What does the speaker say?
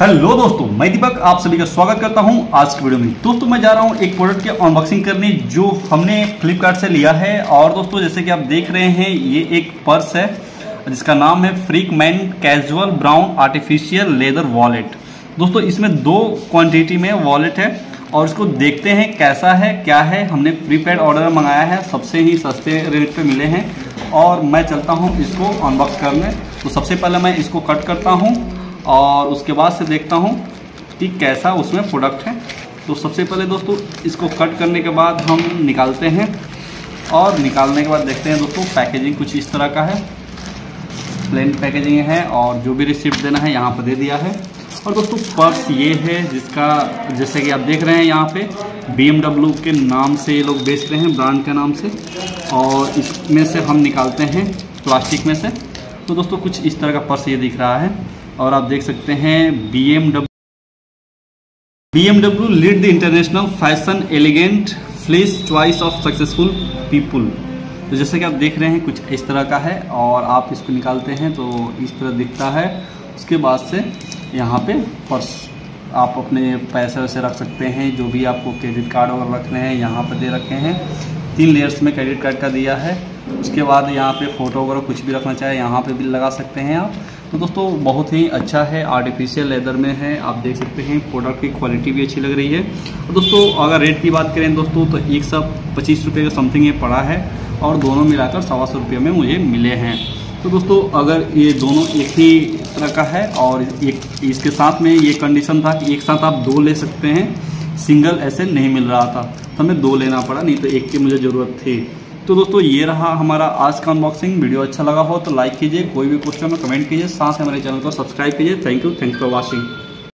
Hello दोस्तों, मैं दीपक, आप सभी का स्वागत करता हूँ। आज की वीडियो में दोस्तों, मैं जा रहा हूँ एक प्रोडक्ट की अनबॉक्सिंग करने जो हमने फ्लिपकार्ट से लिया है। और दोस्तों, जैसे कि आप देख रहे हैं, ये एक पर्स है, जिसका नाम है freak man casual brown artificial leather wallet दोस्तों, इसमें दो क्वान्टिटी में वॉलेट है, और इसको देखते हैं कैसा है, क्या है। हमने प्रीपेड ऑर्डर मंगाया है, सबसे ही सस्ते रेट पे मिले हैं। और मैं चलता हूँ इसको अनबॉक्स करने। तो सबसे पहले मैं इसको कट करता हूँ। और उसके बाद से देखता हूँ कि कैसा उसमें प्रोडक्ट है। तो सबसे पहले दोस्तों, इसको कट करने के बाद हम निकालते हैं और निकालने के बाद देखते हैं दोस्तों पैकेजिंग कुछ इस तरह का है। प्लेन पैकेजिंग है और जो भी रिसिप्ट देना है यहाँ पर दे दिया है। और दोस्तों, पर्स ये है जिसका, जैसे कि आप देख रहे हैं यहाँ पे बी के नाम से ये लोग बेच रहे हैं ब्रांड के नाम से। और इसमें से हम निकालते हैं प्लास्टिक में से। तो दोस्तों, कुछ इस तरह का पर्स ये दिख रहा है। और आप देख सकते हैं B M W lead the international fashion elegant fleece choice of successful people तो जैसे कि आप देख रहे हैं, कुछ इस तरह का है और आप इसको निकालते हैं तो इस तरह दिखता है। उसके बाद से यहाँ पे पर्स आप अपने पैसे वैसे रख सकते हैं, जो भी आपको क्रेडिट कार्ड वगैरह रखने हैं, यहाँ पर दे रखे हैं। तीन लेयर्स में क्रेडिट कार्ड का दिया है। उसके बाद यहाँ पे फ़ोटो वगैरह कुछ भी रखना चाहे, यहाँ पे भी लगा सकते हैं आप। तो दोस्तों, बहुत ही अच्छा है आर्टिफिशियल लेदर में है। आप देख सकते हैं प्रोडक्ट की क्वालिटी भी अच्छी लग रही है। और दोस्तों, अगर रेट की बात करें दोस्तों तो एक सौ पच्चीस रुपये का समथिंग ये पड़ा है और दोनों मिलाकर सवा सौ रुपये में मुझे मिले हैं। तो दोस्तों, अगर ये दोनों एक ही तरह का है और एक, इसके साथ में ये कंडीशन था कि एक साथ आप दो ले सकते हैं सिंगल ऐसे नहीं मिल रहा था। तो हमें दो लेना पड़ा, नहीं तो एक की मुझे ज़रूरत थी। तो दोस्तों, ये रहा हमारा आज का अनबॉक्सिंग वीडियो अच्छा लगा हो तो लाइक कीजिए, कोई भी क्वेश्चन में कमेंट कीजिए। साथ ही हमारे चैनल को सब्सक्राइब कीजिए। Thank you thanks for watching